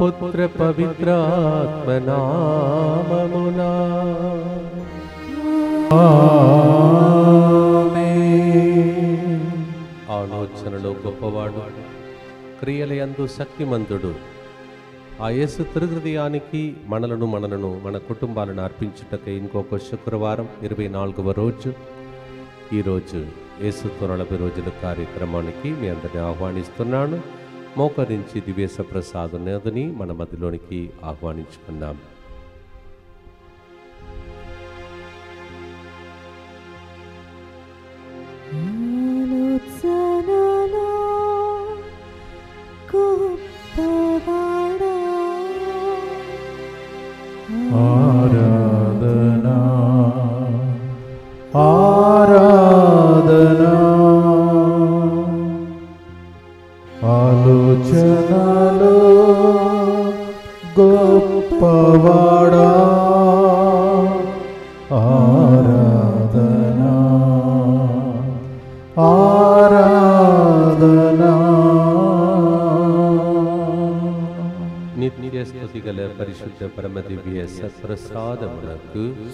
పుత్ర పవిత్రాత్మనామమునా. ఆలోచనలో గొప్పవాడు క్రియలయందు శక్తిమంతుడు. ఆ యేసు తిరుహృదయానికి మనలను మనలను మన కుటుంబాలను అర్పించుటకై ఇంకొక శుక్రవారం ఇరవై నాలుగవ రోజు ఈరోజు యేసు నలభై రోజుల కార్యక్రమానికి మీ అందరిని ఆహ్వానిస్తున్నాను. మోకరించి దివేశ ప్రసాద్ నేదని మన మధ్యలోనికి ఆహ్వానించుకున్నాం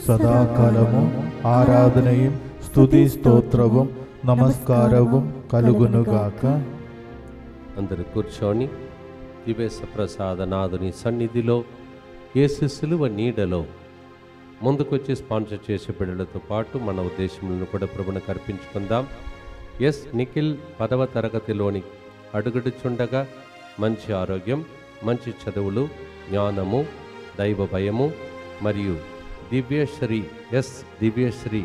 సదాకాలము ఆరాధనయం స్థుతి സ്തോത്രവും నమస్కారవం కలుగునుగాక అందరు కూర్చొని దివేశ ప్రసాదనాథుని సన్నిధిలో ఏసు సులువ నీడలో ముందుకొచ్చి స్పాన్సర్ చేసే బిడ్డలతో పాటు మన ఉద్దేశములను కూడా ప్రభుణ కర్పించుకుందాం ఎస్ నిఖిల్ పదవ తరగతిలోని అడుగుడుచుండగా మంచి ఆరోగ్యం మంచి చదువులు జ్ఞానము దైవ భయము మరియు దివ్యశ్రీ ఎస్ దివ్యశ్రీ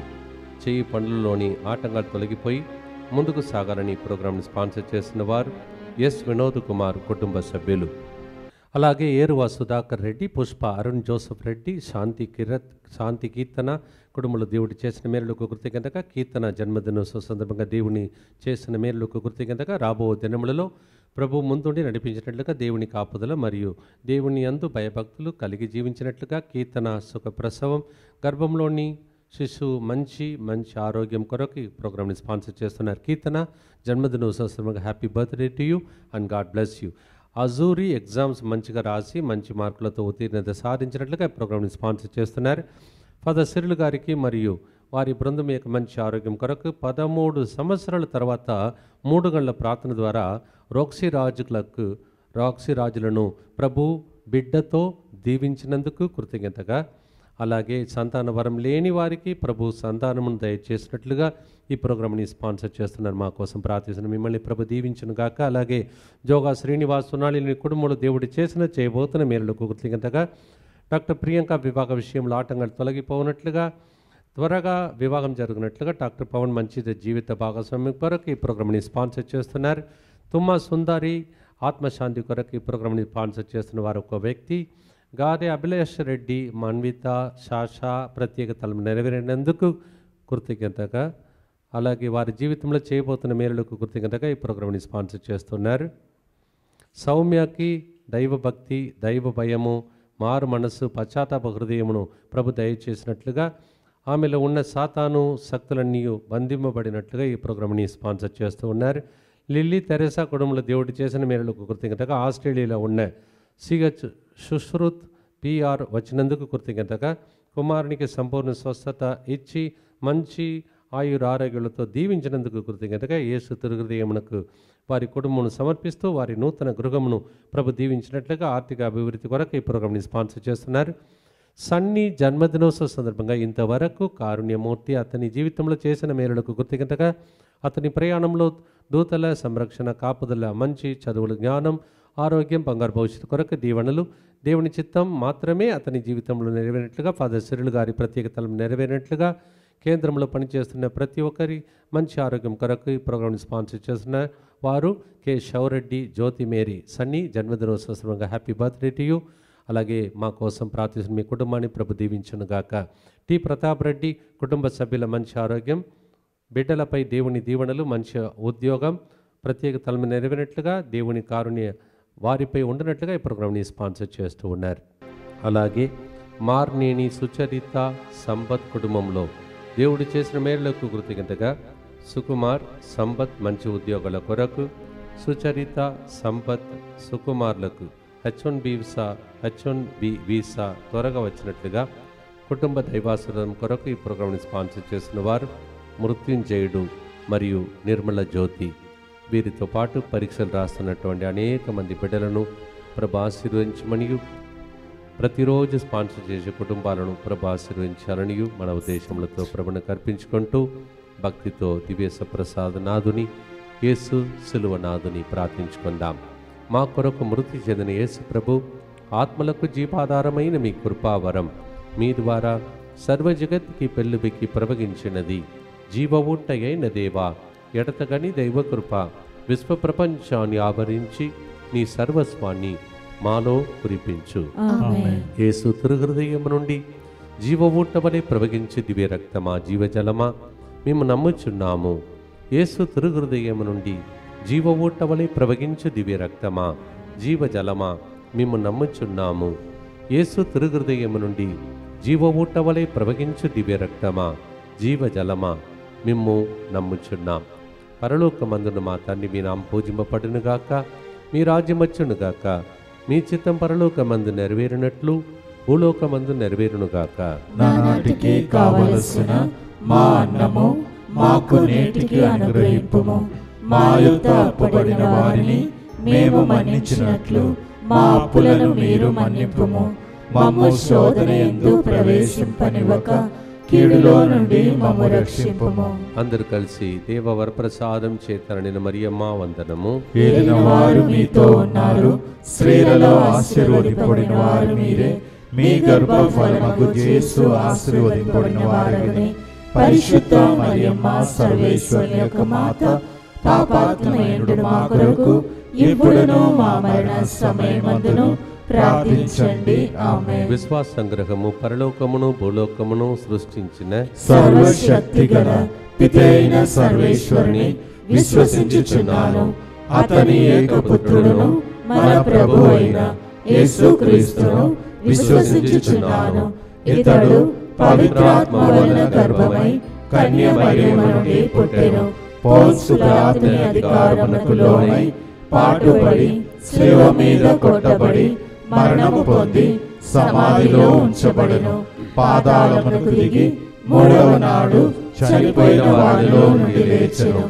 చేయి పనులలోని ఆటంకాలు తొలగిపోయి ముందుకు సాగాలని ఈ స్పాన్సర్ చేసిన వారు ఎస్ వినోద్ కుమార్ కుటుంబ సభ్యులు. అలాగే ఏరువా సుధాకర్ రెడ్డి పుష్ప అరుణ్ జోసఫ్ రెడ్డి శాంతి కిరత్ శాంతి కీర్తన కుటుంబంలో దేవుడు చేసిన మేలులకు కృతజ్ఞతగా కీర్తన జన్మదినోత్సవ సందర్భంగా దేవుని చేసిన మేలులకు కృతజ్ఞతగా రాబో దినములలో ప్రభు ముందుండి నడిపించినట్లుగా దేవుని కాపుదల మరియు దేవుని అందు భయభక్తులు కలిగి జీవించినట్లుగా కీర్తన సుఖ ప్రసవం గర్భంలోని శిశువు మంచి మంచి ఆరోగ్యం కొరకు ఈ ప్రోగ్రామ్ని స్పాన్సర్ చేస్తున్నారు. కీర్తన జన్మదినోత్సవ సందర్భంగా happy birthday to you and God bless you. అజూరి exams మంచిగా రాసి మంచి మార్కులతో ఉత్తీర్ణత సాధించినట్లుగా ఈ ప్రోగ్రామ్ని స్పాన్సర్ చేస్తున్నారు. ఫాదర్ సిరులు గారికి మరియు వారి బృందం యొక్క మంచి ఆరోగ్యం కొరకు పదమూడు సంవత్సరాల తర్వాత మూడు గంటల ప్రార్థన ద్వారా రోక్సీ రాజులకు రాక్సీ రాజులను ప్రభు బిడ్డతో దీవించినందుకు కృతజ్ఞతగా అలాగే సంతాన వరం లేని వారికి ప్రభు సంతానమును దయచేసినట్లుగా ఈ ప్రోగ్రామ్ని స్పాన్సర్ చేస్తున్నారు మా కోసం ప్రార్థిస్తున్న మిమ్మల్ని ప్రభు దీవించును గాక. అలాగే జోగా శ్రీనివాస్ సునాళిని కుటుంబంలో దేవుడు చేసిన చేయబోతున్న మేరకు కృతజ్ఞతగా డాక్టర్ ప్రియాంక వివాహ విషయంలో ఆటంకాలు తొలగిపోనట్లుగా త్వరగా వివాహం జరిగినట్లుగా డాక్టర్ పవన్ మంచిది జీవిత భాగస్వామి కొరకు ఈ ప్రోగ్రామ్ని స్పాన్సర్ చేస్తున్నారు. తుమ్మ సుందరి ఆత్మశాంతి కొరకు ఈ ప్రోగ్రామ్ని స్పాన్సర్ చేస్తున్న వారు ఒక వ్యక్తి. గాదే అభిలాష్ రెడ్డి మన్విత శాష ప్రత్యేకతలను నెరవేరినందుకు కృతజ్ఞతగా అలాగే వారి జీవితంలో చేయబోతున్న మేలులకు కృతజ్ఞతగా ఈ ప్రోగ్రామ్ని స్పాన్సర్ చేస్తున్నారు. సౌమ్యకి దైవభక్తి దైవ భయము మారు మనస్సు పశ్చాత్తాప హృదయమును ప్రభు దయచేసినట్లుగా ఆమెలో ఉన్న సాతాను శక్తులన్నీ బంధింపబడినట్లుగా ఈ ప్రోగ్రామ్ని స్పాన్సర్ చేస్తూ ఉన్నారు. లిల్లీ తెరెసా కుటుంబంలో దేవుడు చేసిన మేరకు కృతజ్ఞతగా ఆస్ట్రేలియాలో ఉన్న సిహెచ్ సుశ్రుత్ పిఆర్ వచ్చినందుకు కృతజ్ఞతగా కుమారునికి సంపూర్ణ స్వస్థత ఇచ్చి మంచి ఆయుర ఆరోగ్యాలతో దీవించినందుకు కృతజ్ఞతగా యేసు తిరుగుదయమునకు వారి కుటుంబమును సమర్పిస్తూ వారి నూతన గృహమును ప్రభు దీవించినట్లుగా ఆర్థిక అభివృద్ధి కొరకు ఈ ప్రోగ్రామ్ని స్పాన్సర్ చేస్తున్నారు. సన్నీ జన్మదినోత్సవ సందర్భంగా ఇంతవరకు కారుణ్యమూర్తి అతని జీవితంలో చేసిన మేలులకు కృతజ్ఞతగా అతని ప్రయాణంలో దూతల సంరక్షణ కాపుదల మంచి చదువులు జ్ఞానం ఆరోగ్యం బంగారు భవిష్యత్తు కొరకు దీవెనలు దేవుని చిత్తం మాత్రమే అతని జీవితంలో నెరవేరినట్లుగా ఫాదర్ సిరులు గారి ప్రత్యేకతలు నెరవేరినట్లుగా కేంద్రంలో పనిచేస్తున్న ప్రతి ఒక్కరి మంచి ఆరోగ్యం కొరకు ఈ ప్రోగ్రామ్ని స్పాన్సర్ చేస్తున్న వారు K Shoureddy Jyothi Mary Sunny జన్మదినోత్సవ హ్యాపీ బర్త్డే టు యూ. అలాగే మా కోసం ప్రార్థిస్తున్న మీ కుటుంబాన్ని ప్రభు దీవించును గాక. టి ప్రతాప్ రెడ్డి కుటుంబ సభ్యుల మంచి ఆరోగ్యం బిడ్డలపై దేవుని దీవెనలు మంచి ఉద్యోగం ప్రత్యేక తలమ నెరవేరినట్లుగా దేవుని కారుణ్య వారిపై ఉండినట్లుగా ఈ ప్రోగ్రామ్ని స్పాన్సర్ చేస్తూ ఉన్నారు. అలాగే మార్నేని సుచరిత సంపత్ కుటుంబంలో దేవుడు చేసిన మేలులకు కృతజ్ఞతగా సుకుమార్ సంపత్ మంచి ఉద్యోగాల కొరకు Sucharitha Sampath సుకుమార్లకు H one B visa H one B visa త్వరగా వచ్చినట్లుగా కుటుంబ దైవాసురం కొరకు ఈ ప్రోగ్రాంని స్పాన్సర్ చేసిన వారు మృత్యుంజయుడు మరియు నిర్మల జ్యోతి. వీరితో పాటు పరీక్షలు రాస్తున్నటువంటి అనేక మంది బిడ్డలను ప్రభు ఆశీర్వదించమనియు. ప్రతిరోజు స్పాన్సర్ చేసే కుటుంబాలను ప్రభు ఆశీర్వదించాలనియు మన ఉద్దేశములతో ప్రభును కర్పించుకుంటూ భక్తితో దివ్యస ప్రసాద నాథుని యేసు సిలువ నాథుని ప్రార్థించుకుందాం. మా కొరకు మృతి చెందిన యేసు ప్రభు ఆత్మలకు జీవాధారమైన మీ కృపావరం మీ ద్వారా సర్వ జగత్తుకి పెళ్ళుబికి ప్రవగించినది జీవ అయిన దేవా ఎడతగని దైవకృప విశ్వ ప్రపంచాన్ని ఆవరించి నీ సర్వస్వాన్ని మాలో కురిపించు. యేసు తిరుహృదయం నుండి జీవవూట వలె ప్రవగించి దివ్య రక్తమా జీవజలమా మేము నమ్ముచున్నాము. యేసు తిరుహృదయం నుండి జీవవూట వలె ప్రవగించు దివ్య రక్తమా జీవజలమా మేము నమ్ముచున్నాము. యేసు తిరుహృదయం నుండి జీవవూట వలె ప్రవగించు దివ్య రక్తమా జీవజలమా మిమ్ము నమ్ముచున్నాం. పరలోకమందున మా తండ్రి మీ నామ పూజింపబడునుగాక మీ రాజ్యమచ్చునుగాక మీ చిత్తం పరలోకమందు నెరవేరినట్లు భూలోకమందు నెరవేరునుగాక. నానాటికి కావలసిన మా అన్నము మాకు నేటికి అనుగ్రహింపుము. మా యొక్క అప్పబడిన వారిని మేము మన్నించినట్లు మా అప్పులను మీరు మన్నింపుము. మమ్ము శోధన ఎందు ప్రవేశింపనివ్వక కీడులో నుండి మమ్ము రక్షింపుము. అందరూ కలిసి దేవ వరప్రసాదం చేతనని మరియమ్మ వందనము. ఏలిన వారు మీతో ఉన్నారు స్త్రీలలో ఆశీర్వదింపబడిన వారు మీరే. మీ గర్భఫలమగు జేసు ఆశీర్వదింపబడిన వారని పరిశుద్ధ మరియమ్మ సర్వేశ్వరుని యొక్క మాత పాపాత్మయుడు మా కొరకు ఇప్పుడును మా మరణ సమయమందును. ప్రార్థించండి. ఆమె విశ్వాస సంగ్రహము పరలోకమును భూలోకమును సృష్టించిన సర్వశక్తి గల పిత అయిన సర్వేశ్వరుని విశ్వసించుచున్నాను. అతని ఏకపుత్రుడును మన ప్రభు అయిన యేసుక్రీస్తును విశ్వసించుచున్నాను. ఇతడు పవిత్రాత్మ వలన గర్భమై కన్య మరియమ్మ నుండి పుట్టెను. పోల్సు పిలాతుని అధికారమునకు లోనై పాటుపడి శిలువ మీద కొట్టబడి మరణము పొంది సమాధిలో ఉంచబడెను. పాదాలమును దిగి మూడవ నాడు చనిపోయిన వారిలో నుండి లేచను.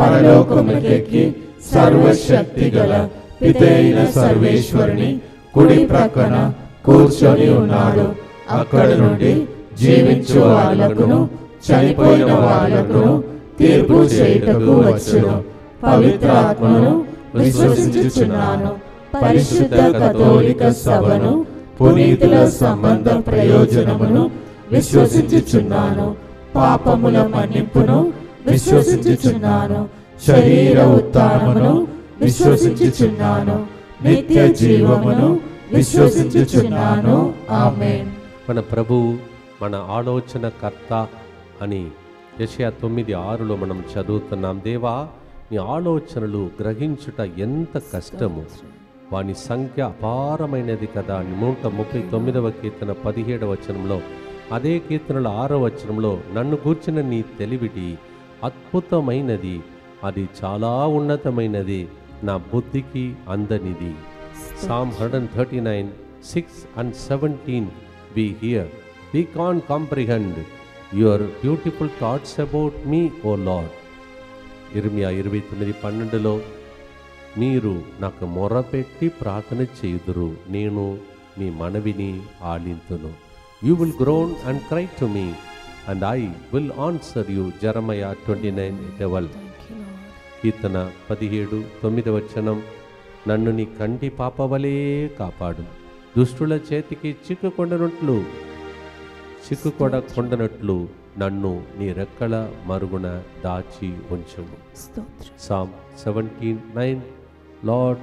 పరలోకమునకెక్కి సర్వశక్తి గల పితైన సర్వేశ్వరుని కుడి ప్రక్కన కూర్చొని ఉన్నాడు. అక్కడ నుండి జీవించు వాళ్ళకును చనిపోయిన వాళ్ళకును తీర్పు చేయుటకు వచ్చును. పవిత్రాత్మను విశ్వసించుచున్నాను. పరిశుద్ధ కథోలిక సభను పునీతుల సంబంధ ప్రయోజనమును విశ్వసించుచున్నాను. పాపముల మన్నింపును విశ్వసించుచున్నాను. శరీర ఉత్థానమును విశ్వసించుచున్నాను. నిత్య జీవమును విశ్వసించుచున్నాను. ఆమె మన ప్రభువు మన ఆలోచన కర్త అని యశయా తొమ్మిది ఆరులో మనం చదువుతున్నాం. దేవా నీ ఆలోచనలు గ్రహించుట ఎంత కష్టము. వాని సంఖ్య అపారమైనది కదా అని నూట ముప్పై తొమ్మిదవ కీర్తన పదిహేడవ వచనంలో అదే కీర్తనల ఆరవ వచనంలో నన్ను కూర్చిన నీ తెలివిటి అద్భుతమైనది అది చాలా ఉన్నతమైనది నా బుద్ధికి అందనిది. Psalm 139, 6 and 17 we hear, We can comprehend your beautiful thoughts about me O Lord ఇరవై ఇరవై తొమ్మిది పన్నెండులో మీరు నాకు మొరపెట్టి ప్రార్థన చేయుదురు. నేను మీ మనవిని ఆలింతును. You will groan and cry to me and I will answer you Jeremiah twenty nine twelve కీర్తన పదిహేడు తొమ్మిదవ వచనం. నన్ను నీ కంటి పాపవలే కాపాడు. దుష్టుల చేతికి చిక్కుకొండనట్లు చిక్కుకొడ కొండనట్లు నన్ను నీ రెక్కల మరుగున దాచి ఉంచుము. Psalm seventeen nine Lord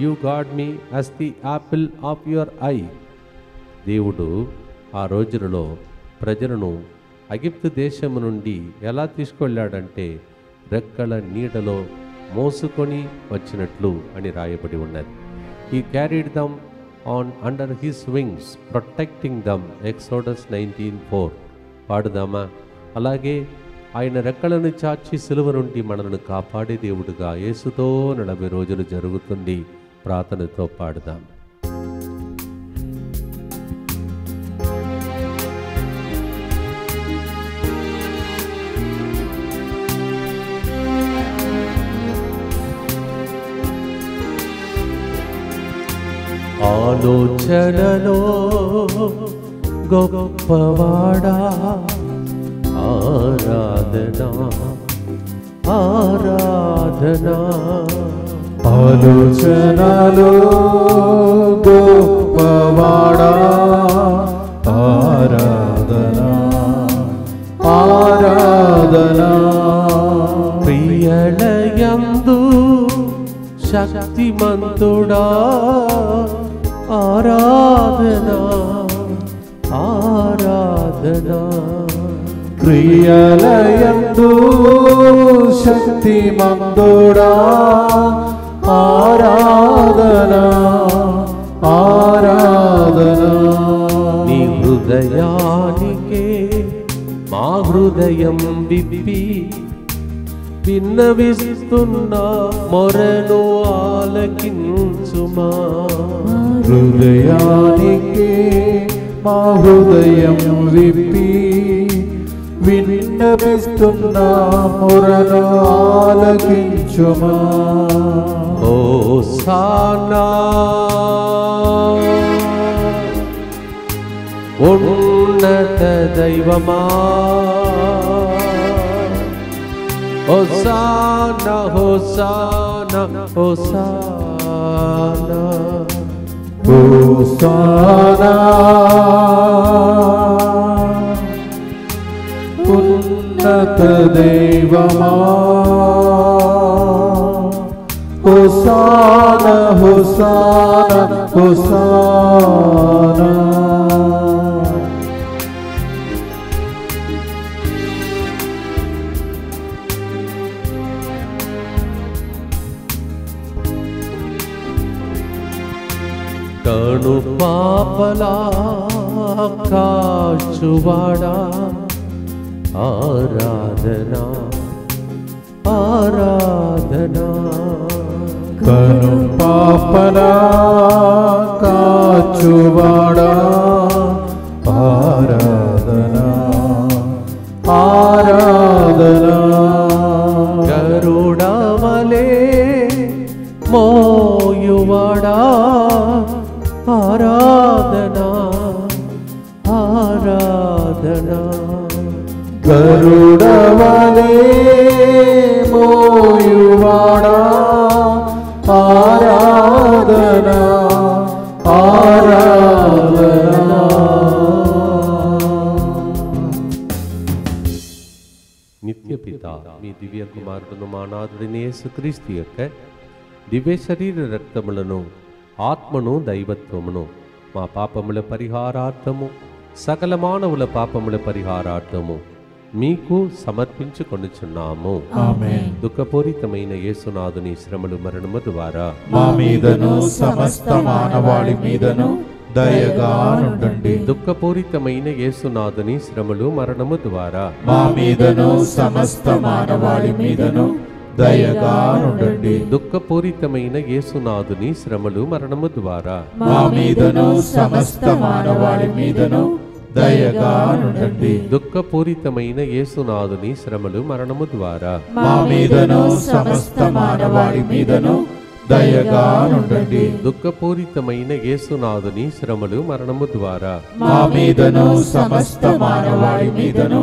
you guard me as the apple of your eye. దేవుడు ఆ రోజులలో ప్రజలను అగిప్తు దేశము నుండి ఎలా తీసుకెళ్ళాడంటే రెక్కల నీడలో మోసుకొని వచ్చినట్లు అని రాయబడి ఉన్నది. ఈ carried them on under his wings protecting them Exodus nineteen four పాడుదామా? అలాగే ఆయన రెక్కలను చాచి సిలువ నుండి మనలను కాపాడే దేవుడుగా యేసుతో నలభై రోజులు జరుగుతుంది. ప్రార్థనతో పాడదాం. ఆలోచనలో గొప్పవాడా? ఆరాధనా ఆరాధనా ఆలోచనలో గొప్పవాడా ఆరాధనా ఆరాధనా ప్రియలయందు శక్తిమంతుడా ఆరాధనా ఆరాధనా క్రియలయందు శక్తి మందుడా ఆరాధనా ఆరాధనా. నీ హృదయానికే మా హృదయం విప్పి విన్నవిస్తున్న మొరను ఆలకించుమా. హృదయానికే మా హృదయం విప్పి విన్నపిస్తున్న మురను ఆలకించుమా ఓ సానా ఉన్నత దైవమా హోసాన హోసాన హోసాన హోసానా ఉన్నత దైవమా హోసాన హోసాన హోసానా కణు పాపలా కాచువాడా ఆరాధనా ఆరాధనా కను పాపనా కాచువాడా ఆరాధనా ఆరాధనా గరుడవలే మీ దివ్య కుమారుడును మా నాథుడిని యేసుక్రీస్తు యొక్క దివ్య శరీర రక్తములను ఆత్మను దైవత్వమును మా పాపముల పరిహారార్థము సకల మానవుల పాపముల పరిహారార్థము మీకు సమర్పించుకొనుచున్నాము ఆమేన్ దుఃఖపూరితమైన యేసునాథుని శ్రమలు మరణము ద్వారా మా మీదను సమస్త మానవాళి మీదను దయగా నుండండి దుఃఖపూరితమైన యేసునాథుని శ్రమలు మరణము ద్వారా. మా మీదను సమస్త మానవాళి మీదను దయగా నుండండి దుఃఖపూరితమైన యేసునాథుని శ్రమలు మరణము ద్వారా. మా మీదను సమస్త మానవాళి మీదను దయగా నుండండి దుఃఖపూరితమైన యేసునాథుని శ్రమలు మరణము ద్వారా. మా మీదను సమస్త మానవాళి మీదను దయగా నుండండి దుఃఖపూరితమైన యేసునాథుని శ్రమలు మరణము ద్వారా. మా మీదను సమస్త మానవాళి మీదను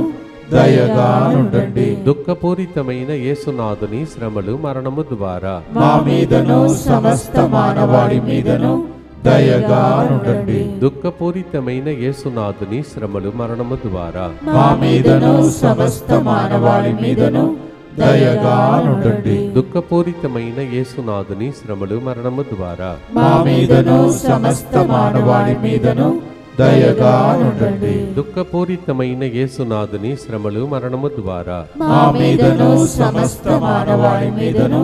దయగా నుండండి దుఃఖపూరితమైన యేసునాథుని శ్రమలు మరణము ద్వారా. మా మీదను సమస్త మానవాళి మీదను దయగా నుండండి దుఃఖపూరితమైన యేసునాథుని శ్రమలు మరణము ద్వారా. మా మీదను సమస్త మానవాళి మీదను దయగా నుండండి దుఃఖపూరితమైన యేసునాథుని శ్రమలు మరణము ద్వారా. మా మీదను సమస్త మానవాళి మీదను దయగా నుండండి దుఃఖపూరితమైన యేసునాథుని శ్రమలు మరణము ద్వారా. మా మీదను సమస్త మానవాళి మీదను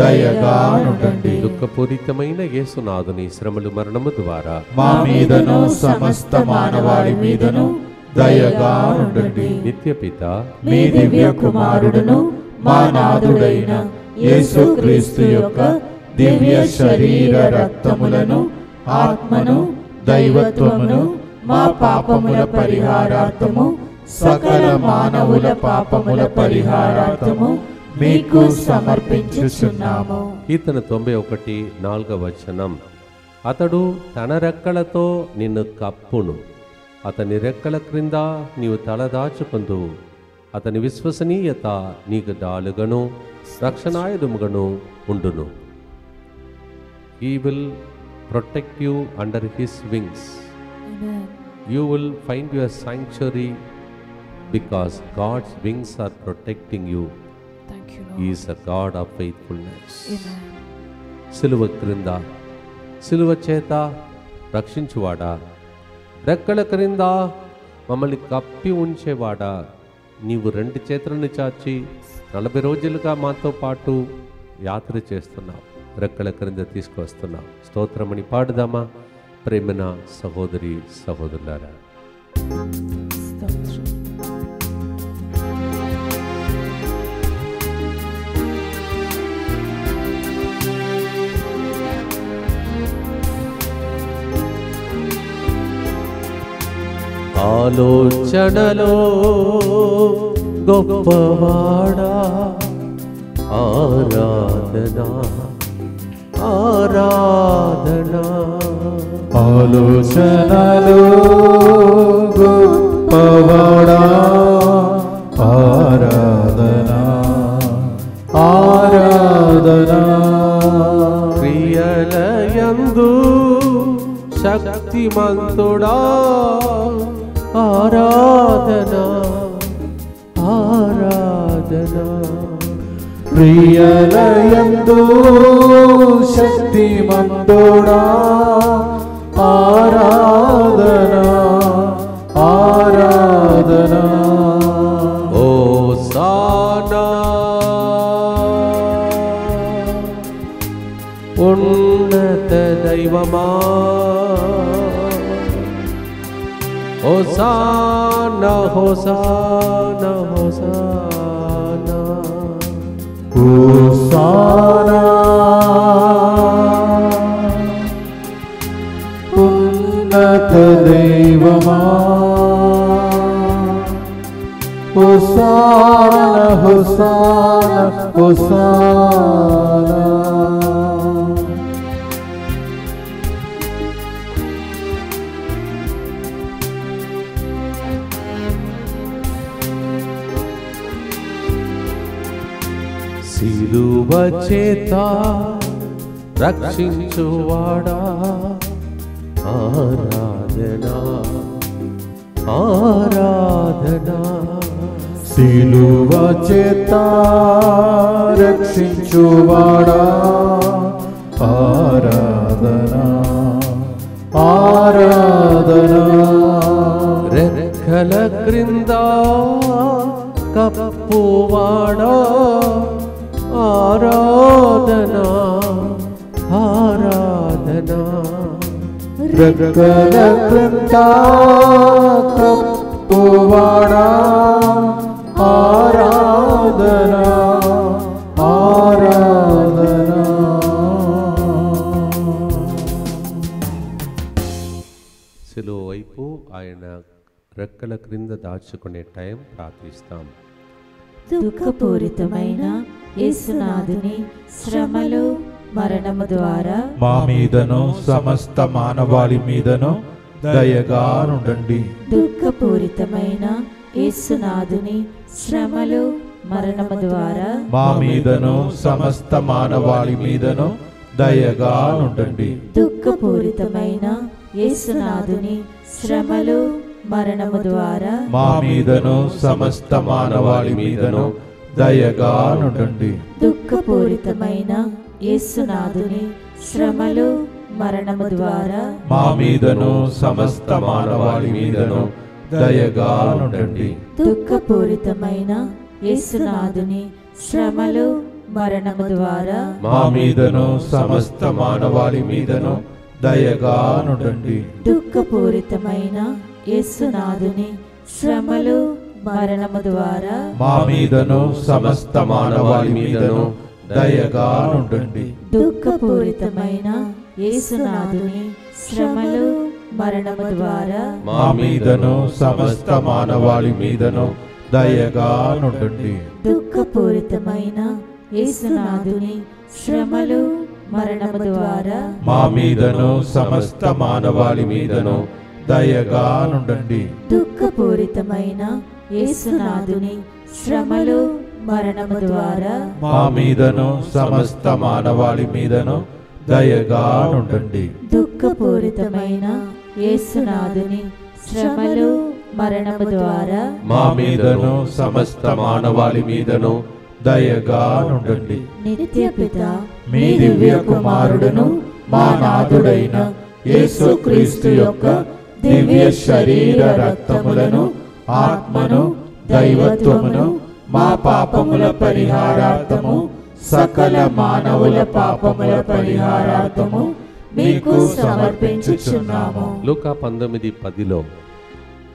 దయగా నుండండి దుఃఖపూరితమైన యేసునాథుని శ్రమలు మరణము ద్వారా. మా మీదను సమస్త మానవాళి మీదను దయగా నుండండి నిత్య పిత మీ దివ్య కుమారుడును మా నాథుడైన యేసుక్రీస్తు యొక్క దివ్య శరీర రక్తములను ఆత్మను దైవత్వమును మా పాపముల పరిహారార్థము సకల మానవుల పాపముల పరిహారార్థము మీకు సమర్పించుచున్నాము. ఇతను తొంభై ఒకటి నాలుగవ వచనం. అతడు తన రెక్కలతో నిన్ను కప్పును. అతని రెక్కల క్రింద నీవు తలదాచుకుందువు అతని విశ్వసనీయత నీకు డాలుగను రక్షణాయుధముగను ఉండును. He will protect you under his wings you will find your sanctuary because God's wings are protecting you is a God of faithfulness సిలువ క్రింద సిలువ చేత రక్షించువాడా? రెక్కల క్రింద మమ్మల్ని కప్పి ఉంచేవాడా? నీవు రెండు చేతులను చాచి నలభై రోజులుగా మాతో పాటు యాత్ర చేస్తున్నావు. రెక్కల క్రింద తీసుకొస్తున్నావు స్తోత్రమని పాడుదామా? ప్రేమన సహోదరి సహోదరులారా. ఆలోచనలో గొప్పవాడా? ఆరాధనా? ఆరాధనా? ఆలోచనలో సిలువ చేత రక్షించువాడా? ఆరాధనా ఆరాధనా. సిలువ చేత రక్షించువాడా? ఆరాధనా ఆరాధనా. రెక్కల క్రింద కప్పువాడా? ఆరాధనా ఆరాధనా. రెక్కల క్రింద కప్పువాడా ఆరాధనా ఆరాధనా. సిలువ వైపు ఆయన రెక్కల క్రింద దాచుకునే టైం ప్రార్థిస్తాం. దుఃఖపూరితమైన యేసునాథుని శ్రమలు మరణము ద్వారా మా మీదను సమస్త మానవాళి మీదను దయగా నుండండి. దుఃఖపూరితమైన యేసునాథుని శ్రమలు మరణము ద్వారా మా మీదను సమస్త మానవాళి మీదను దయగా నుండండి. దుఃఖపూరితమైన యేసునాథుని శ్రమలు మరణము ద్వారా మా మీదను సమస్త మానవాళి మీదను దయగా నుండండి దుఃఖపూరితమైన యేసునాథుని శ్రమలు మరణము ద్వారా మా మీదను సమస్త మానవాళి మీదను దయగా నుండండి దుఃఖపూరితమైన యేసునాథుని శ్రమలు మరణము ద్వారా మా మీదను సమస్త మానవాళి మీదను దయగా నుండండి దుఃఖపూరితమైన యేసునాథుని శ్రమలు మరణము ద్వారా మా మీదను సమస్త మానవాళి మీదను దయగా నుండండి. దుఃఖపూరితమైన యేసునాథుని శ్రమలు మరణము ద్వారా మా మీదను సమస్త మానవాళి మీదను దయగా నుండండి. దుఃఖపూరితమైన యేసునాథుని శ్రమలు మరణము ద్వారా మా మీదను సమస్త మానవాళి మీదను దయగా నుండండి. దుఃఖపూరితమైన యేసునాథుని శ్రమలు మరణము ద్వారా మా మీదను సమస్త మానవాళి మీదను దయగా నుండండి దుఃఖపూరితమైన యేసునాథుని శ్రమలు మరణము ద్వారా మా మీదను సమస్త మానవాళి మీదను దయగా నుండండి నిత్య పిత మీ దివ్య కుమారుడును మా నాథుడైన యేసుక్రీస్తు యొక్క దివ్య శరీర రక్తములను ఆత్మను దైవత్వమును మా పాపముల పరిహారార్థము సకల మానవుల పాపముల పరిహారార్థము మీకు సమర్పించుచున్నాము. లూకా పంతొమ్మిది పదిలో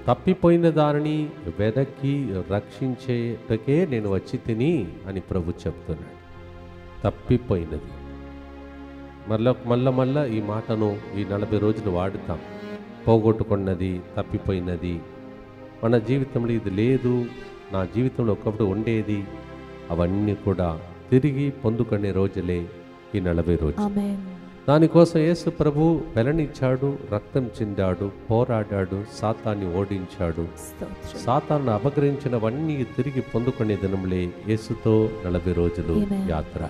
తప్పిపోయిన దానిని వెదక్కి రక్షించేటకే నేను వచ్చి తిని అని ప్రభు చెప్తున్నాడు. తప్పిపోయినది. మళ్ళా మళ్ళా మళ్ళా ఈ మాటను ఈ నలభై రోజులు వాడుతాం. పోగొట్టుకున్నది తప్పిపోయినది మన జీవితంలో ఇది లేదు. నా జీవితంలో ఒకప్పుడు ఉండేది. అవన్నీ కూడా తిరిగి పొందుకునే రోజులే ఈ నలభై రోజులు. ఆమేన్. దానికోసం యేసు ప్రభు వెలనిచ్చాడు రక్తం చిందాడు పోరాడాడు సాతాన్ని ఓడించాడు. సాతాన్ని అపగ్రహించినవన్నీ తిరిగి పొందుకునే దినములే యేసుతో నలభై రోజులు. యాత్ర.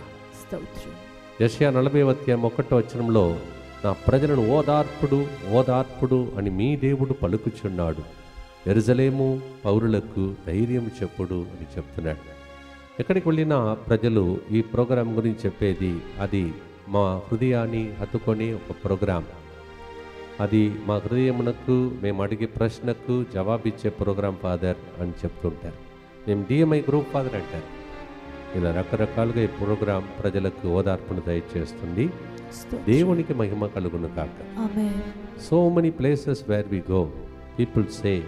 యషయా నలభై అధ్యాయం ఒకటో వచనంలో నా ప్రజలను ఓదార్పుడు ఓదార్పుడు అని మీ దేవుడు పలుకుచున్నాడు. ఎరుజలేము పౌరులకు ధైర్యం చెప్పుడు అని చెప్తున్నాడు. ఎక్కడికి వెళ్ళినా ప్రజలు ఈ ప్రోగ్రాం గురించి చెప్పేది అది మా హృదయాన్ని హత్తుకొని ఒక ప్రోగ్రాం. అది మా హృదయమునకు మేము అడిగే ప్రశ్నకు జవాబిచ్చే ప్రోగ్రాం ఫాదర్ అని చెప్తుంటారు. మేము డిఎంఐ గ్రూప్ ఫాదర్ అంటారు. ఇలా రకరకాలుగా ఈ ప్రోగ్రాం ప్రజలకు ఓదార్పును దయచేస్తుంది. దేవునికి మహిమ కలుగును కాక so many places where we go people say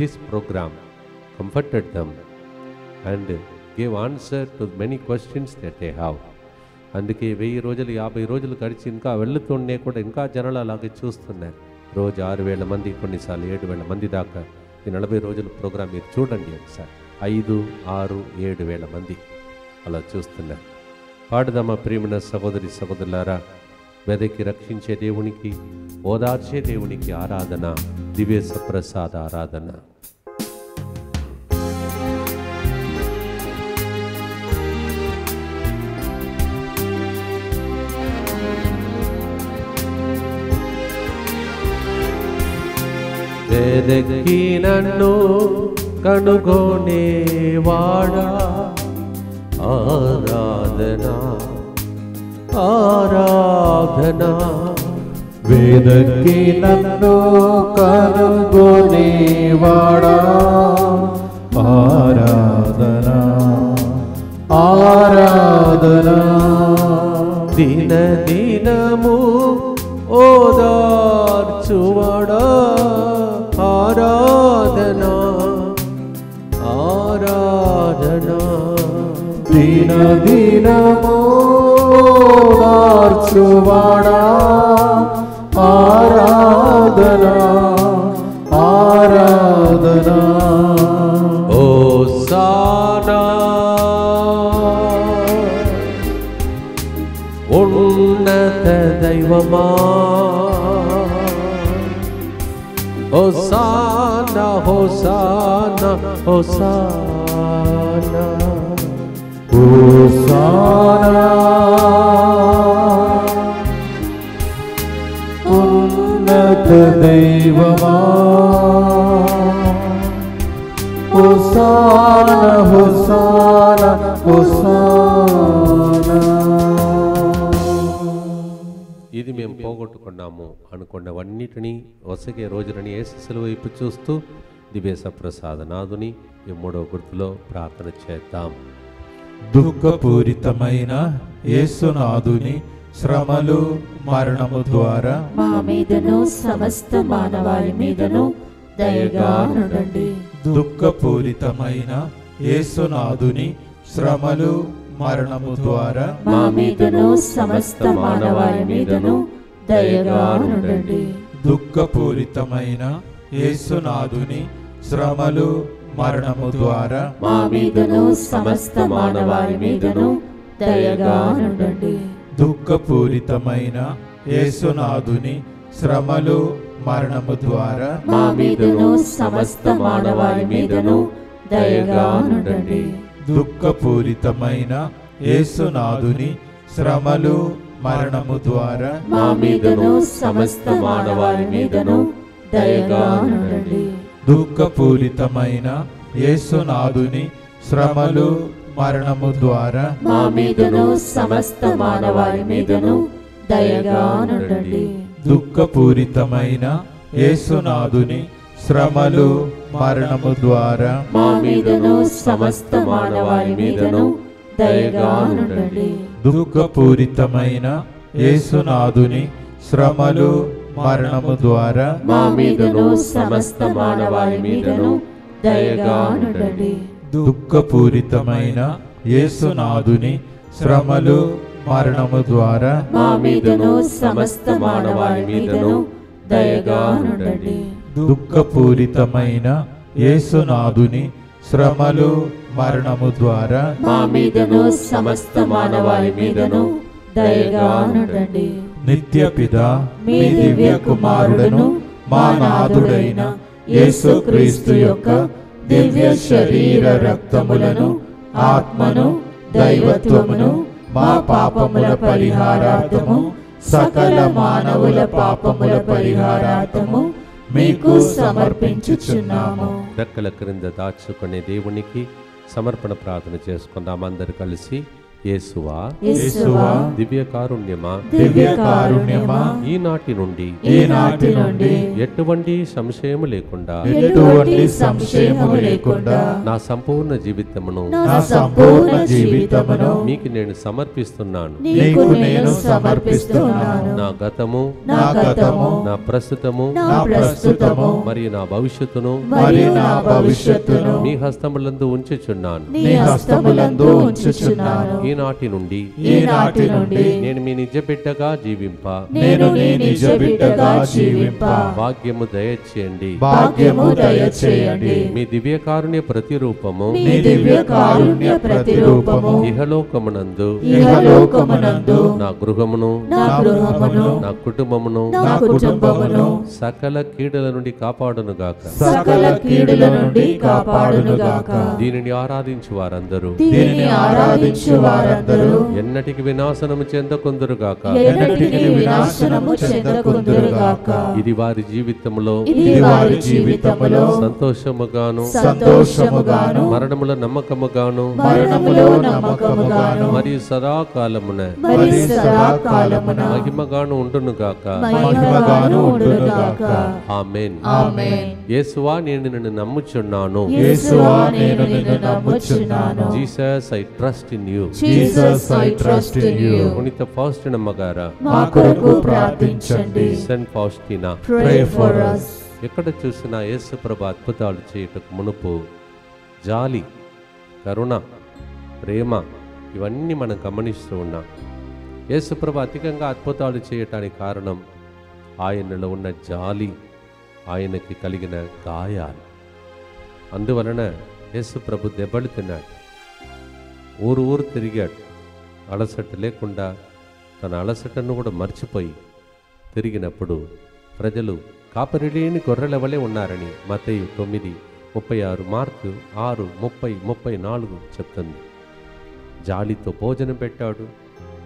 this programme comforted them and gave answer to many questions that they have అందుకే వెయ్యి రోజులు యాభై రోజులు గడిచి ఇంకా వెళ్తుండే కూడా ఇంకా జనాలు అలాగే చూస్తున్నారు. రోజు ఆరు వేల మంది కొన్నిసార్లు ఏడు వేల మంది దాకా ఈ నలభై రోజుల ప్రోగ్రాం మీరు చూడండి ఒకసారి. ఐదు ఆరు ఏడు వేల మంది అలా చూస్తున్నారు. పాడుదామా ప్రేమిన సహోదరి సహోదరులారా? వెదకి రక్షించే దేవునికి ఓదార్చే దేవునికి ఆరాధన దివ్య సప్రసాద ఆరాధన. వెదకి నన్ను కనుగొనేవాడా ఆరాధన ఆరాధన. వేదకి నన్ను కనుగొనేవాడా ఆరాధన ఆరాధన. దిన దినము ఓదార్చువాడా దిన దినము మార్చువాడా ఆరాధన ఆరాధన ఓ సానా ఉన్నత దైవమా హోసాన హోసాన హోసాన హోసానా ఉన్నత దైవమా హుసాన హుసాన ఇది మేము పోగొట్టుకున్నాము అనుకున్నవన్నిటినీ వసగే రోజులని ఏసెసలు వైపు చూస్తూ దివేశ ప్రసాదనాథుని ఈ మూడవ గుర్తులో ప్రార్థన చేద్దాం. దుఃఖపూరితమైన యేసునాథుని శ్రమలు మరణము ద్వారా మా మీదను సమస్త మానవాళి మీదను దయగా నుండండి. దుఃఖపూరితమైన యేసునాథుని శ్రమలు మరణము ద్వారా మా మీదను సమస్త మానవాళి మీదను దయగా నుండండి. దుఃఖపూరితమైన యేసునాథుని శ్రమలు మరణము ద్వారా మా మీదను సమస్త మానవాళి మీదను దయగా నుండండి. దుఃఖపూరితమైన యేసునాథుని శ్రమలు మరణము ద్వారా మా మీదను సమస్త మానవాళి మీదను దయగా నుండండి. దుఃఖపూరితమైన యేసునాథుని శ్రమలు మరణము ద్వారా మా మీదను సమస్త మానవాళి మీదను దయగా నుండండి. దుఃఖపూరితమైన యేసునాథుని శ్రమలు మరణము ద్వారా మా మీదను సమస్త మానవాళి మీదను దయగా నుండండి. దుఃఖపూరితమైన యేసునాథుని శ్రమలు మరణము ద్వారా మా మీదను సమస్త మానవాళి మీదను దయగా నుండండి. దుఃఖపూరితమైన యేసునాథుని శ్రమలు మరణము ద్వారా మా మీదను సమస్త మానవాళి మీదను దయగా నుండండి దుఃఖపూరితమైన యేసునాథుని శ్రమలు మరణము ద్వారా మా మీదను సమస్త మానవాళి మీదను దయగా నుండండి దుఃఖపూరితమైన యేసునాథుని శ్రమలు మరణము ద్వారా మా మీదను సమస్త మానవాళి మీదను దయగా నుండండి నిత్య పిత మీ దివ్య కుమారుడను మా నాథుడైన యేసుక్రీస్తు యొక్క దివ్య శరీర రక్తములను ఆత్మను దైవత్వమును మా పాపముల పరిహారార్థము సకల మానవుల పాపముల పరిహారార్థము మీకు సమర్పించుచున్నాము. రెక్కల క్రింద దాచుకునే దేవునికి సమర్పణ ప్రార్థన చేసుకుందాం అందరు కలిసి. యేసువా యేసువా దివ్య కారుణ్యమా దివ్య కారుణ్యమా ఈనాటి నుండి ఈనాటి నుండి ఎటువంటి సంశయము లేకుండా ఎటువంటి సంశయము లేకుండా నా సంపూర్ణ జీవితమును నా సంపూర్ణ జీవితమును మీకు నేను సమర్పిస్తున్నాను. నీకు నేను సమర్పిస్తున్నాను. నా గతము నా గతము నా ప్రస్తుతము నా ప్రస్తుతము మరియు నా భవిష్యత్తును మరి నా భవిష్యత్తును మీ హస్తములందు ఉంచుచున్నాను. నీ హస్తములందు ఉంచుచున్నాను. ఈనాటి నుండి ఈనాటి నుండి నేను మీ నిజ బిడ్డగా జీవింప. నేను నీ నిజ బిడ్డగా జీవింప. భాగ్యము దయచేయండి. భాగ్యము దయచేయండి. మీ దివ్య కారుణ్య ప్రతిరూపము నీ దివ్య కారుణ్య ప్రతిరూపము ఇహలోకమునందు ఇహలోకమునందు నా గృహమును నా గృహమును నా కుటుంబమును నా కుటుంబమును సకల కీడుల నుండి కాపాడును గాక సకల కీడుల నుండి కాపాడునుగాక. దీనిని ఆరాధించు వారందరూ. దీనిని ఆరాధించు వారందరూ ఎన్నటికి వినాశనము చెందకొందురుగాక ఎన్నటికీ వినాశనము చెందకుందురుగాక ఇది వారి జీవితములో ఇది వారి జీవితములో సంతోషముగాను సంతోషముగాను మరణముల నమ్మకముగాను మరణములో నమ్మకముగాను మరియు సదాకాలమున మరి సదాకాలమున మహిమగాను ఉండునుగాక మహిమగాను ఉండునుగాక ఆమేన్. ఆమేన్. యేసువా నేను నిన్ను నమ్ముచున్నాను. యేసువా నేను నిన్ను నమ్ముచున్నాను. Jesus I trust in you. Jesus I trust in you. పునీత ఫాస్టినమ్మ గారా. మా కొరకు ప్రార్థించండి. Saint Faustina. Pray for us. ఎక్కడ చూసినా యేసు ప్రభు అద్భుతాలు చేయుటకు మునుపు జాలి కరుణ ప్రేమ ఇవన్నీ మనం గమనిస్తూ ఉన్నాం. యేసు ప్రభు అధికంగా అద్భుతాలు చేయటానికి కారణం ఆయనలో ఉన్న జాలి ఆయనకి కలిగిన గాయాలు. అందువలన యేసు ప్రభు దెబ్బలు తిన్నాడు. ఊరు ఊరు తిరిగాడు. అలసట లేకుండా తన అలసటను కూడా మర్చిపోయి తిరిగినప్పుడు ప్రజలు కాపరిలేని గొర్రెలవలే ఉన్నారని మతయు తొమ్మిది ముప్పై ఆరు మార్కు ఆరు ముప్పై ముప్పై నాలుగు చెప్తుంది. జాలితో భోజనం పెట్టాడు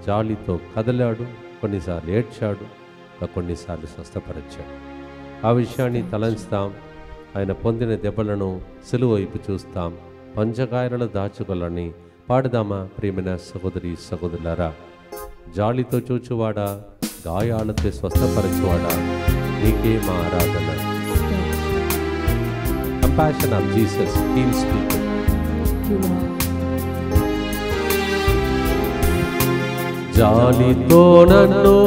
జాలితో కదలాడు కొన్నిసార్లు ఏడ్చాడు కొన్నిసార్లు స్వస్థపరిచాడు. ఆ విషయాన్ని తలంచుతాం. ఆయన పొందిన దెబ్బలను సిలువ వైపు చూస్తాం. పంచకాయలలో దాచుకోవాలని పాడుదామా ప్రియమైన సహోదరి సహోదరులారా? జాలితో చూచువాడా? గాయాలతో స్వస్థపరచువాడా? నీకే మా ఆరాధన. Compassion of Jesus heals people జాలితో నన్ను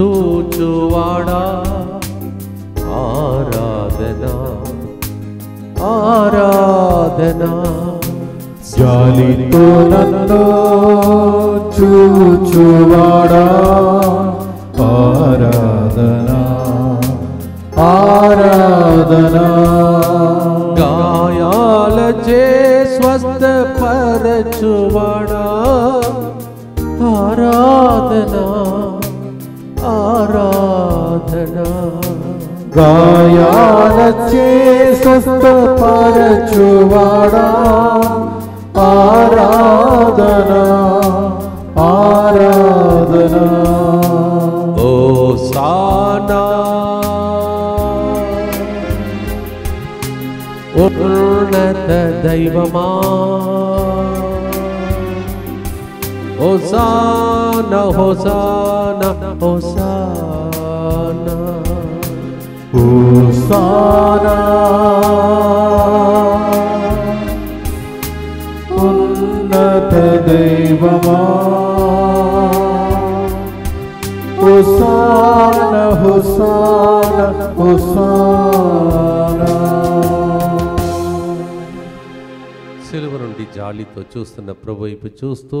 చూచువాడా? ఆరాధన ఆరాధన జాలితో నన్ను చూచువాడా ఆరాధన ఆరాధన గాయాలచే స్వస్థపరచువాడా ఆరాధన ఆరాధన గాయాల స్వస్థపరచువాడా ఆరాధన ఆరాధన ఓ సానా ఉన్నత దైవమా హోసాన హోసాన హోసాన హోసానా ఉన్నత దైవమా హోసాన హోసాన హోసానా సిలువ నుండి జాలితో చూస్తున్న ప్రభు వైపు చూస్తూ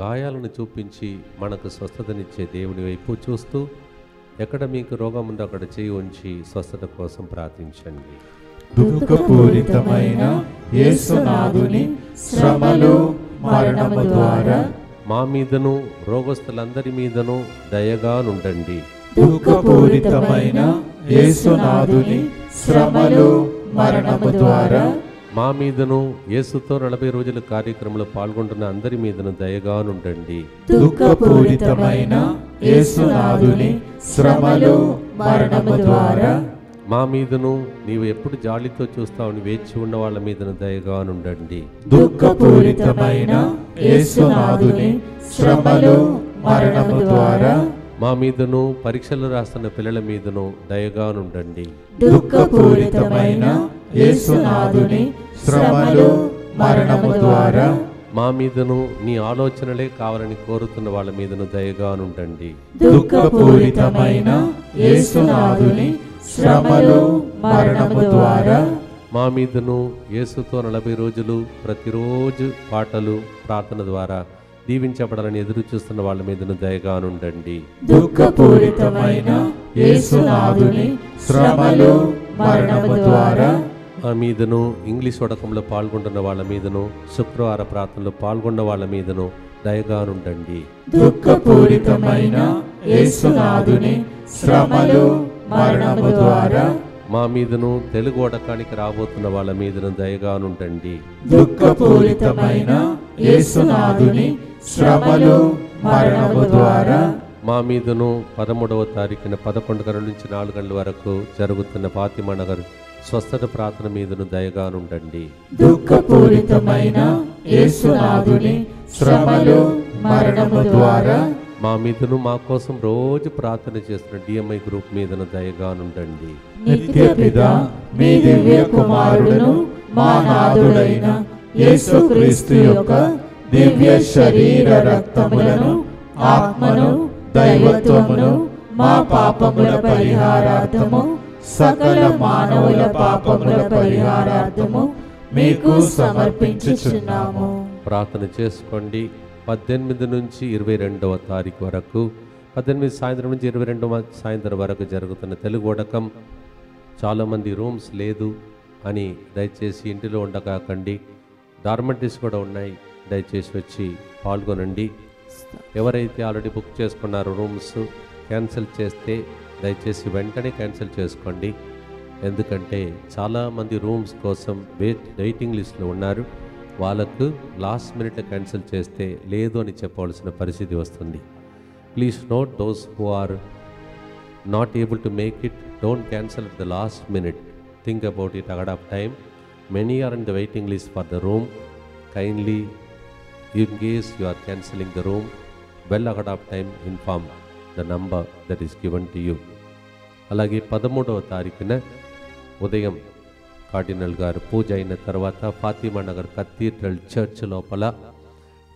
గాయాలను చూపించి మనకు స్వస్థతనిచ్చే దేవుని వైపు చూస్తూ ఎక్కడ మీకు రోగం ఉందో అక్కడ చేయి ఉంచి స్వస్థత కోసం ప్రార్థించండి. దుఃఖపూరితమైన యేసునాథుని శ్రమలు మరణము ద్వారా మా మీదను రోగస్తులందరి మీదను దయగా నుండండి. దుఃఖపూరితమైన యేసునాథుని శ్రమలు మరణము ద్వారా మా మీదను యేసుతో నలభై రోజుల కార్యక్రమంలో పాల్గొంటున్న అందరి మీదను దయగా నుండండి దుఃఖపూరితమైన యేసునాథుని శ్రమలు మరణము ద్వారా మా మీదను నీవు ఎప్పుడు జాలితో చూస్తావని వేచి ఉన్న వాళ్ళ మీదను దయగా నుండండి దుఃఖపూరితమైన యేసునాథుని శ్రమలు మరణము ద్వారా మా మీదను పరీక్షలు రాస్తున్న పిల్లల మీదను దయగా నుండండి దుఃఖపూరితమైన యేసునాథుని శ్రమలు మరణము ద్వారా మా మీదను నీ ఆలోచనలే కావాలని కోరుతున్న వాళ్ళ మీదను దయగా నుండండి దుఃఖపూరితమైన యేసునాథుని శ్రమలు మరణము ద్వారా మా మీదను యేసుతో నలభై రోజులు ప్రతిరోజు పాటలు ప్రార్థన ద్వారా దీవించబడాలని ఎదురు చూస్తున్న వాళ్ళ మీదను దయగా నుండండి దుఃఖపూరితమైన యేసునాథుని శ్రమలు మరణము ద్వారా మా మీదను ఇంగ్లీష్ వడకంలో పాల్గొంటున్న వాళ్ళ మీదను శుక్రవార ప్రార్థనలో పాల్గొన్న వాళ్ళ మీదను దయగా నుండండి దుఃఖపూరితమైన యేసునాథుని శ్రమలు మరణము ద్వారా మా మీదను తెలుగు వడకానికి రాబోతున్న వాళ్ళ మీదను దయగా నుండండి దుఃఖపూరితమైన యేసునాథుని శ్రమలు మరణము ద్వారా మా మీదను పదమూడవ తారీఖున పదకొండు గంటల నుంచి నాలుగు గంటల వరకు జరుగుతున్న ఫాతిమా నగర్ స్వస్థత ప్రార్థన మీదను దయగా నుండండి దుఃఖపూరితమైన యేసునాథుని శ్రమలు మరణము ద్వారా మా మీదను మా కోసం రోజు ప్రార్థన చేస్తున్న డిఎంఐ గ్రూప్ మీదను దయగా నుండండి. నిత్య పిత మీ దివ్య కుమారుడును మా నాథుడైన యేసుక్రీస్తు యొక్క దివ్య శరీర రక్తములను ఆత్మను దైవత్వమును మా పాపముల పరిహారార్థము సకల మానవుల పాపముల పరిహారార్థము మీకు సమర్పించుచున్నాము. ప్రార్థన చేసుకోండి. పద్దెనిమిది నుంచి ఇరవై రెండవ తారీఖు వరకు పద్దెనిమిది సాయంత్రం నుంచి ఇరవై రెండవ సాయంత్రం వరకు జరుగుతున్న తెలుగు వడకం చాలామంది రూమ్స్ లేదు అని దయచేసి ఇంటిలో ఉండకాకండి. డార్మెంటరీస్ కూడా ఉన్నాయి దయచేసి వచ్చి పాల్గొనండి. ఎవరైతే ఆల్రెడీ బుక్ చేసుకున్నారో రూమ్స్ క్యాన్సిల్ చేస్తే దయచేసి వెంటనే క్యాన్సిల్ చేసుకోండి. ఎందుకంటే చాలామంది రూమ్స్ కోసం వెయిట్ వెయిటింగ్ లిస్ట్లో ఉన్నారు. వాళ్ళకు లాస్ట్ మినిట్లో క్యాన్సిల్ చేస్తే లేదు అని చెప్పవలసిన పరిస్థితి వస్తుంది. Please note those who are not able to make it don't cancel at the last minute think about it ahead of time many are in the waiting list for the room kindly in case you are cancelling the room well ahead of time inform the number that is given to you అలాగే పదమూడవ తారీఖున ఉదయం cardinal గారు పూజ అయిన తర్వాత Fatima Nagar cathedral church లోపల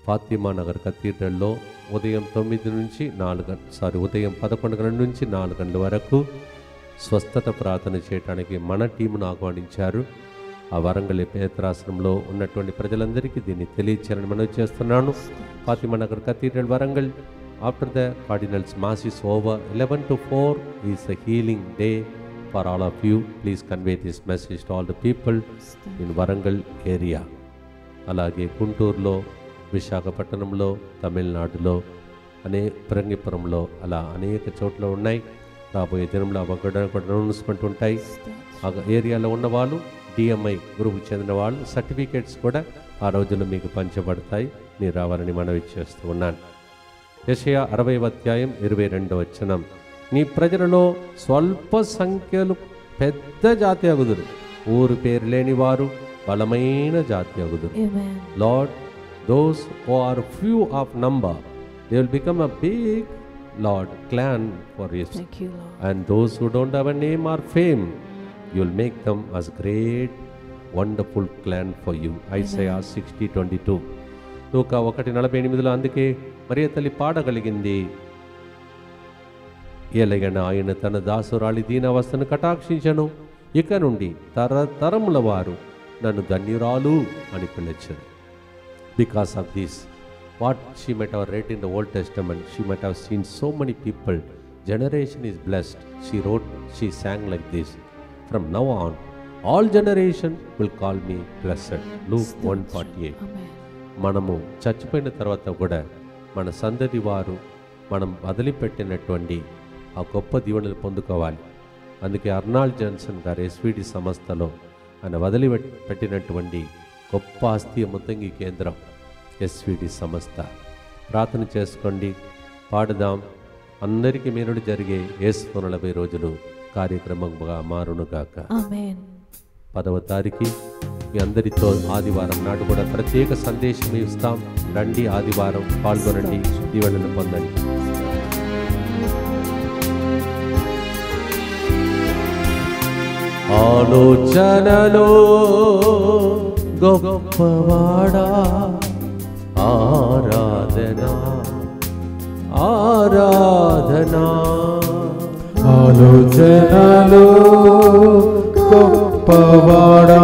ఫాతిమా నగర్ కథీడ్రల్లో ఉదయం తొమ్మిది నుంచి నాలుగు సారీ ఉదయం పదకొండు గంటల నుంచి నాలుగు గంటల వరకు స్వస్థత ప్రార్థన చేయడానికి మన టీమును ఆహ్వానించారు. ఆ వరంగల్ పేత్రాశ్రమంలో ఉన్నటువంటి ప్రజలందరికీ దీన్ని తెలియచేయాలని మనవి చేస్తున్నాను. Fatima Nagar cathedral Warangal after the cardinal's masses over eleven to four is the healing day for all of you please convey this message to all the people in Warangal area అలాగే గుంటూరులో విశాఖపట్నంలో తమిళనాడులో అనే పిరంగిపురంలో అలా అనేక చోట్ల ఉన్నాయి. రాబోయే దినంలో అవగడ కూడా అనౌన్స్మెంట్ ఉంటాయి. ఆ ఏరియాలో ఉన్న వాళ్ళు డిఎంఐ గ్రూప్కి చెందిన వాళ్ళు సర్టిఫికేట్స్ కూడా ఆ రోజుల్లో మీకు పంచబడతాయి. మీరు రావాలని మనవి చేస్తూ ఉన్నాను. యషయ అరవై అధ్యాయం ఇరవై రెండవ వచనం. నీ ప్రజలలో స్వల్ప సంఖ్యలు పెద్ద జాతి అగుదురు. ఊరు పేరు లేని వారు బలమైన జాతి అగుదురు. Lord those who are few of number they will become a big Lord clan for yours and those who don't have a name or fame you will make them as great wonderful clan for you I Isaiah sixty twenty two ఒకటి నలభై ఎనిమిదిలో అందుకే మరియ తల్లి పాడగలిగింది ఎలాగన ఆయన తన దాసురాలి దీనవస్థను కటాక్షించను. ఇక నుండి తరతరముల వారు నన్ను ధన్యురాలు అని పిలిచారు. Because of this what she met our rate in the Old Testament she met have seen so many people generation is blessed she wrote she sang like this from now on all generation will call me blessed Luke one forty eight మనము చచ్చిపోయిన తర్వాత కూడా మన సందతి వారు మనం వదిలిపెట్టినటువంటి ఆ గొప్ప దీవెనలు పొందుకోవాలి. అందుకే అర్నాల్డ్ జాన్సన్ గారు ఎస్విడి సంస్థలో ఆయన వదిలి పెట్టినటువంటి గొప్ప ఆస్తి ముత్తంగి కేంద్రం ఎస్విడి సంస్థ. ప్రార్థన చేసుకోండి పాడుదాం. అందరికీ మేలుడు జరిగే యేసు నలభై రోజులు కార్యక్రమంగా మారునుగాక. పదవ తారీఖు మీ అందరితో ఆదివారం నాడు కూడా ప్రత్యేక సందేశం ఇస్తాం. రండి ఆదివారం పాల్గొనండి దీవెనలు పొందండి. ఆలోచనలో గొప్పవాడా. ఆరాధన ఆరాధనా. ఆలోచనలో గొప్పవాడా.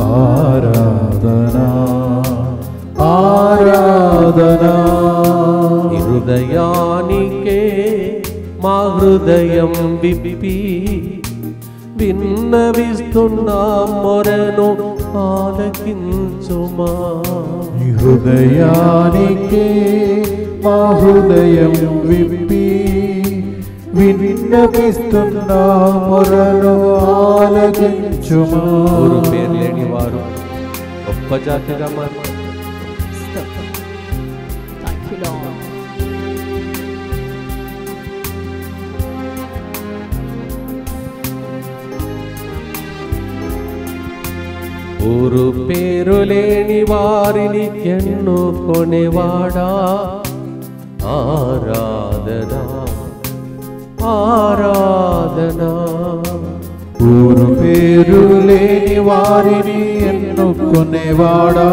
ఆరాధనా ఆరాధనా. హృదయానికే మా హృదయం విప్పి విన్నవిస్తున్నా మొరను ఆలకించుమా ఈ హృదయానికి మా హృదయం విప్పి విన్నపిస్తున్నా మొరను ఆలకించుమా ఊరు పేరు లేని వారు గొప్ప జాతిగా మారి ఊరు పేరు లేని వారిని ఎన్నుకొనేవాడా ఆరాధన? ఆరాధన? ఊరు పేరు లేని వారిని ఎన్నుకునేవాడా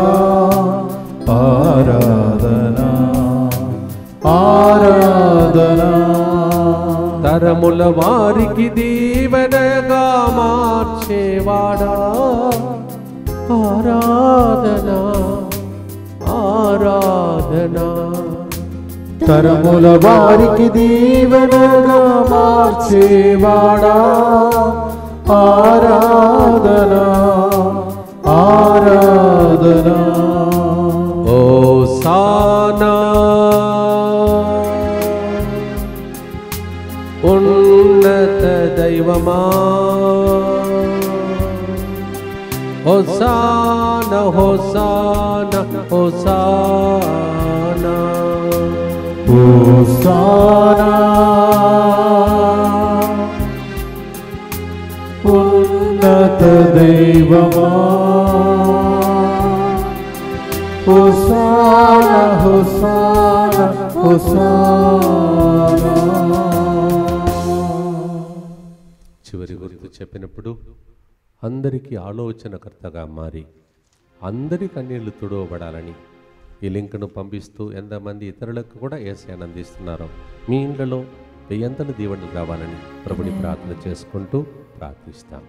ఆరాధన? ఆరాధన? తరముల వారికి దీవెనగా మార్చేవాడా? ఆరాధన ఆరాధన తరముల వారికి దీవెనగా మార్చేవాడా ఆరాధన ఆరాధన ఓ సానా ఉన్నత దైవమా హోసాన హోసాన హోసాన హోసానా ఉన్నత దైవమా హోసాన హోసాన హోసానా చివరి గుర్తు చెప్పినప్పుడు అందరికీ ఆలోచనకర్తగా మారి అందరి కన్నీళ్ళు తుడవబడాలని ఈ లింక్ను పంపిస్తూ ఎంతమంది ఇతరులకు కూడా ఏసైని అందిస్తున్నారో మీ ఇండ్లలో వెయ్యంతలు దీవెనలు రావాలని ప్రభుని ప్రార్థన చేసుకుంటూ ప్రార్థిస్తాం.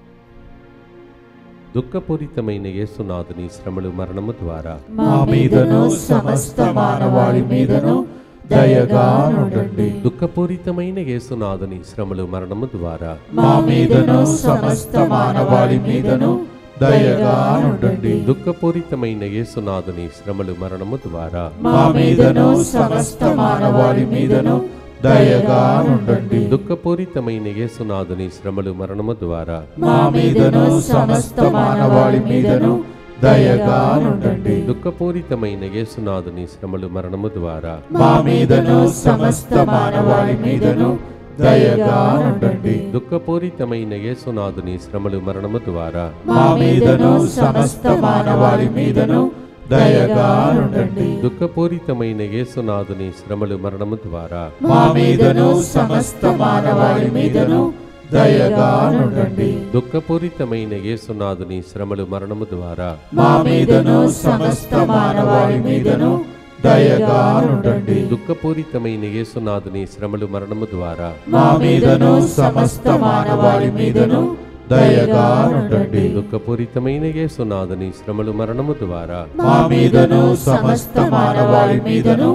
దుఃఖపూరితమైన యేసునాథుని శ్రమలు మరణము ద్వారా మా మీదను సమస్త మానవాళి మీదను దయగా నుండండి దుఃఖపూరితమైన యేసునాథుని శ్రమలు మరణము ద్వారా మా మీదను సమస్త మానవాళి మీదను దయగా నుండండి దుఃఖపూరితమైన యేసునాథుని శ్రమలు మరణము ద్వారా మా మీదను సమస్త మానవాళి మీదను దయగా నుండండి దుఃఖపూరితమైన యేసునాథుని శ్రమలు మరణము ద్వారా మా మీదను సమస్త మానవాళి మీదను దయగా నుండండి దుఃఖపూరితమైన యేసునాథుని శ్రమలు మరణము ద్వారా. మా మీదను సమస్త మానవాళి మీదను దయగా నుండండి దుఃఖపూరితమైన యేసునాథుని శ్రమలు మరణము ద్వారా. మా మీదను సమస్త మానవాళి మీదను దయగా నుండండి దుఃఖపూరితమైన యేసునాథుని శ్రమలు మరణము ద్వారా. మా మీదను సమస్త మానవాళి మీదను దయగా నుండండి దుఃఖపూరితమైన యేసునాథుని శ్రమలు మరణము ద్వారా మా మీదను సమస్త మానవాళి మీదను దయగా నుండండి దుఃఖపూరితమైన యేసునాథుని శ్రమలు మరణము ద్వారా మా మీదను సమస్త మానవాళి మీదను దయగా నుండండి దుఃఖపూరితమైన యేసునాథుని శ్రమలు మరణము ద్వారా మా మీదను సమస్త మానవాళి మీదను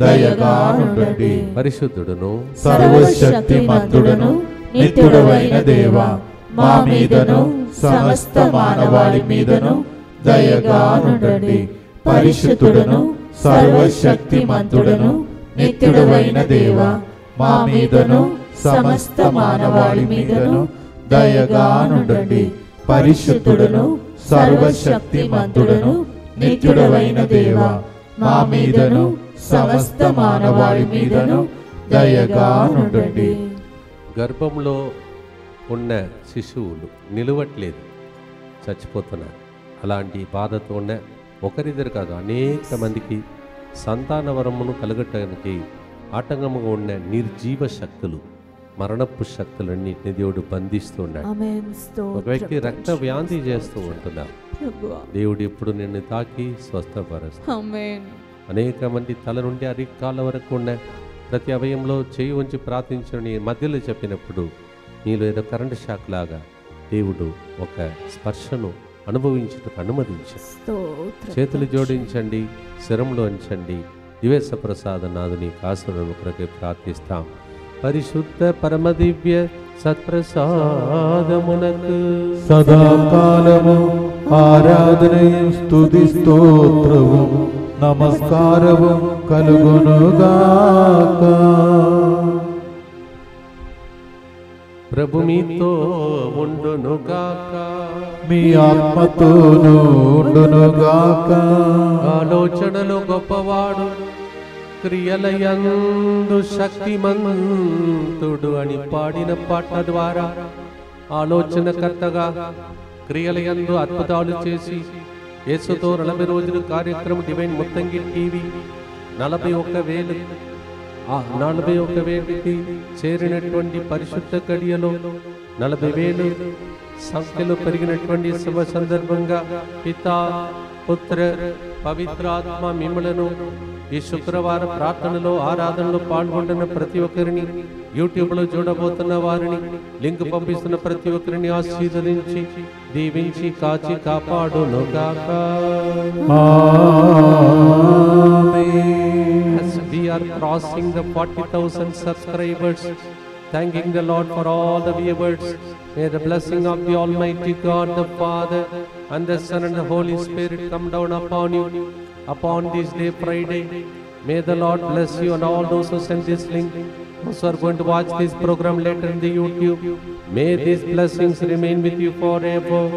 దయగా నుండండి పరిశుద్ధుడును సర్వశక్తి మంతుడను నిత్యుడవైన దేవ మా మీదను సమస్త మానవాళి మీదను దయగా నుండండి. పరిశుద్ధుడను సర్వశక్తి మంతుడను నిత్యుడవైన దేవ మా మీదను సమస్త మానవాళి మీదను దయగా నుండండి. పరిశుద్ధుడను సర్వశక్తి మంతుడను నిత్యుడవైన దేవ మా మీదను సమస్త మానవాళి మీదను దయగా నుండండి. గర్భంలో ఉన్న శిశువులు నిలవట్లేదు చచ్చిపోతున్నారు. అలాంటి బాధతో ఉన్న ఒకరిద్దరు కాదు అనేక మందికి సంతాన వరమును కలగటానికి ఆటంకముగా ఉన్న నిర్జీవ శక్తులు మరణపు శక్తులన్నింటిని దేవుడు బంధిస్తున్నాడు ఒక వ్యక్తి రక్త వ్యాధి చేస్తూ ఉంటున్నారు దేవుడు ఇప్పుడు నిన్ను తాకి స్వస్థపరుస్తాడు. ఆమేన్. అనేక మంది తల నుండి అరికాల వరకు ఉన్న ప్రతి అవయంలో చేయి ఉంచి ప్రార్థించని మధ్యలో చెప్పినప్పుడు నీలో ఏదో కరెంట్ షాక్ లాగా దేవుడు ఒక స్పర్శను అనుభవించుటకు అనుమతించాడు స్తోత్రం. చేతులు జోడించండి శరంలో ఉంచండి దివేశ ప్రసాద నాదుని కాసులను కొరకై ప్రార్థిస్తాం. పరిశుద్ధ పరమదివ్య సత్ప్రసాదమునకు సదాకాలము ఆరాధనయు స్తుతి స్తోత్రము. నమస్కారము కలుగునుగాక. ప్రభు మీతో ఉండునుగాక. మీ ఆత్మతోను ఉండునుగాక. ఆలోచనలు గొప్పవాడు క్రియలయందు శక్తిమంతుడు అని పాడిన పాట ద్వారా ఆలోచనకర్తగా క్రియలయందు అద్భుతాలు చేసి యేసుతో నలభై రోజులు కార్యక్రమం డివైన్ ముత్తంగి టీవీ. నలభై ఒక్క వేలు. నలభై ఒక్క వేలకి చేరినటువంటి పరిశుద్ధ గడియలో నలభై వేలు సంఖ్యలో పెరిగినటువంటి శుభ సందర్భంగా పితా పుత్ర పవిత్రాత్మ మిమ్మలను ఈ శుక్రవారం ప్రార్థనలో ఆరాధనలో పాల్గొంటున్న ప్రతి ఒక్కరిని యూట్యూబ్లో చూడబోతున్న వారిని లింక్ పంపిస్తున్న ప్రతి ఒక్కరిని ఆశీర్వదించి దీవించి కాచి కాపాడును గాక As we are crossing the 40,000 subscribers, thanking the Lord for all the viewers. May the blessing of the Almighty God, the Father, and the Son, and the Holy Spirit come down upon you, upon this day, Friday. May the Lord bless you and all those who sent this link, those who are going to watch this program later in the YouTube. May these blessings remain with you forever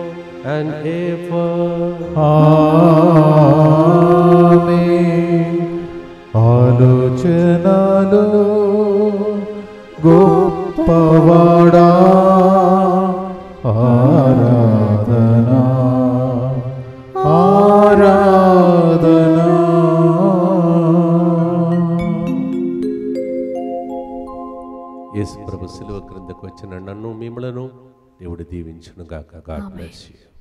and ever. Amen. Amen. గొప్పవాడా? ఆరాధనా? ఆరాధనా? యేసు ప్రభు శిలువ క్రిందకు వచ్చిన నన్ను మిమ్మలను దేవుడు దీవించును గాక God bless you